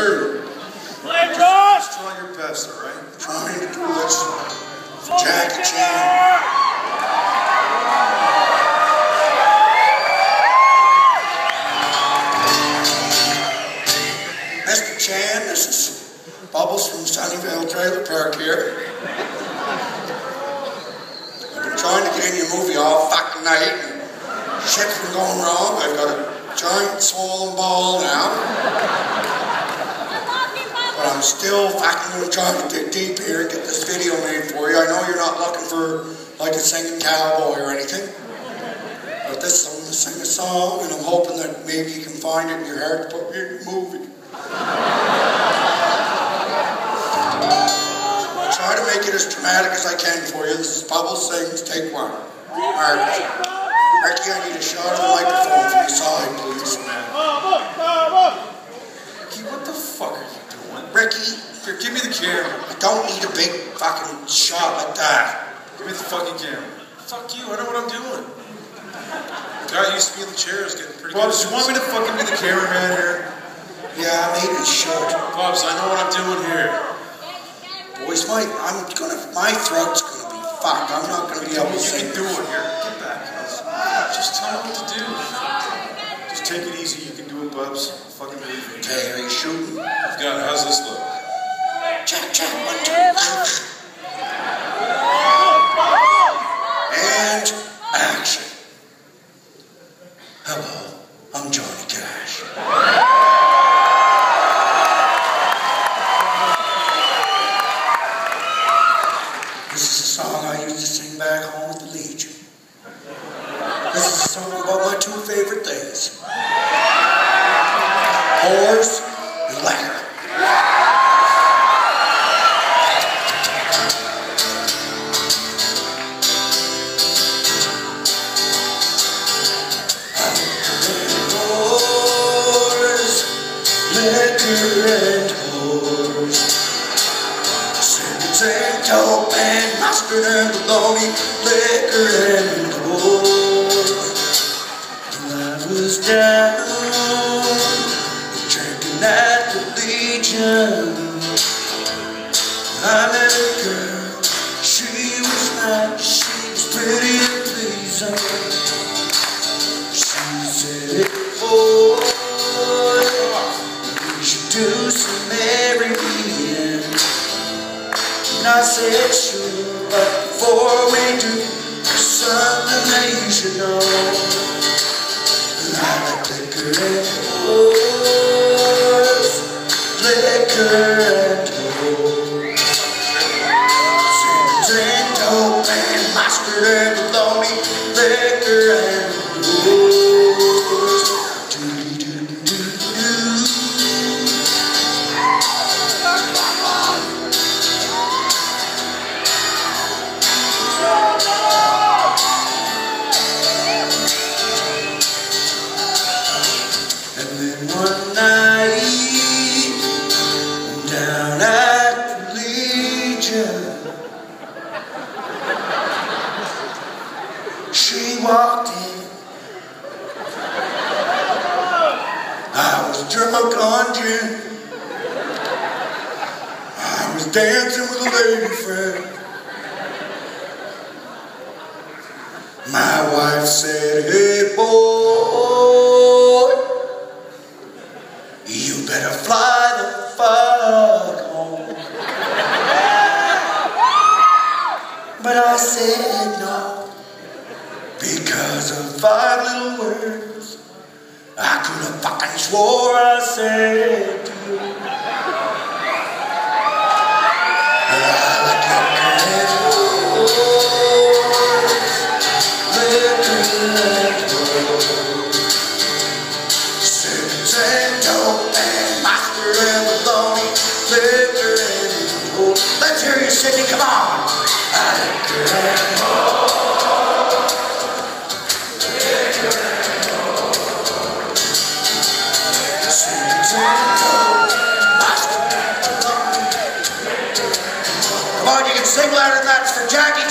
do. Play, Josh! Just try your best, all right? Trying to do this. Jackie Chan. Mr. Chan, this is Bubbles from Sunnyvale Trailer Park here. I've been trying to get in your movie all fucking night and shit's been going wrong. I've got a giant swollen ball now. But I'm still fucking trying to dig deep here and get this video made for you. I know you're not looking for like a singing cowboy or anything. But this I'm gonna sing a song and I'm hoping that maybe you can find it in your heart to put me in your movie. I'll try to make it as dramatic as I can for you. This is Bubbles Sings, take one. Alright. Ricky, I need a shot of the microphone from your side, please. Ricky, what the fuck are you doing? Ricky, Here, give me the camera. I don't need a big fucking shot like that. Give me the fucking camera. Fuck you, I know what I'm doing. Guy used to be in the chair is getting pretty Bubs, good. you want me to fucking be the cameraman here? Yeah, maybe should. Bubs, I know what I'm doing here. Boys, my I'm gonna my throat's gonna be fucked. I'm not gonna be able to You can do it here. And action. Hello, I'm Johnny Cash. This is a song I used to sing back home with the Legion. This is a song about my two favorite things. Whores and and mustard and bologna, liquor and whores. I was down, drinking at the Legion. I met a girl, she was nice, she was pretty and pleasing. And I said, sure, but before we do, something that you should know. I like liquor and whores, liquor and. Cigarettes and dope and mustard and bologna, liquor and I was drunk on gin. I was dancing with a lady friend. My wife said, hey boy, you better fly the fuck home. But I said no, because of five little words I could have fucking swore I said to you. I. Let's hear you, Sydney, come on. Liquor and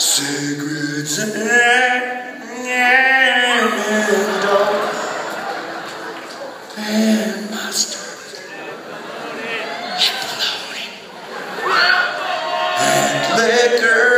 Sacred and dog and mustard and bologna and liquor.